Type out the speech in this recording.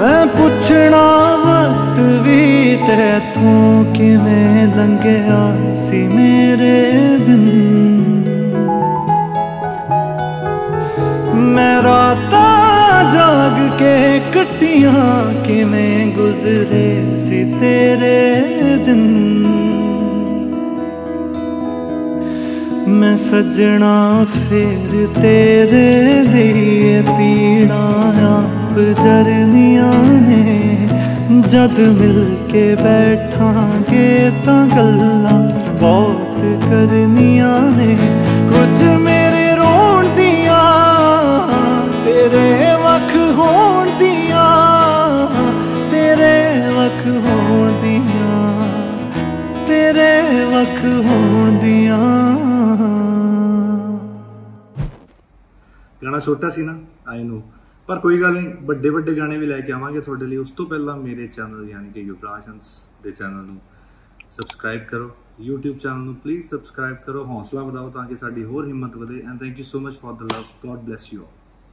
ਮੈਂ ਪੁੱਛਣਾ ਵਕਤ ਵੀ ਤੇਥੋਂ ਕਿਵੇਂ ਲੰਘਿਆ ਸੀ ਮੇਰੇ ਬਿਨ? ਮੈਂ ਰਾਤਾਂ ਜਾਗ ਕੇ ਕੱਟੀਆਂ ਕਿਵੇਂ ਗੁਜ਼ਰੇ ਸੀ ਤੇਰੇ ਦਿਨ? ਮੈਂ ਸਜਣਾ ਫੇਰ ਤੇਰੇ ਲਈ ਆਪ ਜਰਨੀਆਂ ਨੇ, ਜਦ ਮਿਲ ਕੇ ਬੈਠਾਂਗੇ ਤਾਂ ਗੱਲਾਂ ਬਹੁਤ ਕਰਨੀਆਂ ਨੇ। ਕੁਝ ਮੇਰੇ ਰੋਣ ਦੀਆਂ, ਤੇਰੇ ਵੱਖ ਹੋਣ ਦੀਆਂ, ਤੇਰੇ ਵੱਖ ਹੋਣ ਦੀਆਂ, ਤੇਰੇ ਵੱਖ ਹੋਣ ਦੀਆਂ। ਗਾਣਾ ਛੋਟਾ ਸੀ ਨਾ ਆਈ ਨੂੰ। ਪਰ ਕੋਈ ਗੱਲ ਨਹੀਂ, ਵੱਡੇ ਵੱਡੇ ਗਾਣੇ ਵੀ ਲੈ ਕੇ ਆਵਾਂਗੇ ਤੁਹਾਡੇ ਲਈ। ਉਸ ਤੋਂ ਪਹਿਲਾਂ ਮੇਰੇ ਚੈਨਲ ਯਾਨੀ ਕਿ ਯੁਵਰਾਜ ਦੇ ਚੈਨਲ ਨੂੰ ਸਬਸਕ੍ਰਾਈਬ ਕਰੋ। YouTube ਚੈਨਲ ਨੂੰ ਪਲੀਜ਼ ਸਬਸਕ੍ਰਾਈਬ ਕਰੋ। ਹੌਸਲਾ ਵਧਾਓ ਤਾਂ ਕਿ ਸਾਡੀ ਹੋਰ ਹਿੰਮਤ ਵਧੇ। And thank you so much for the love god bless you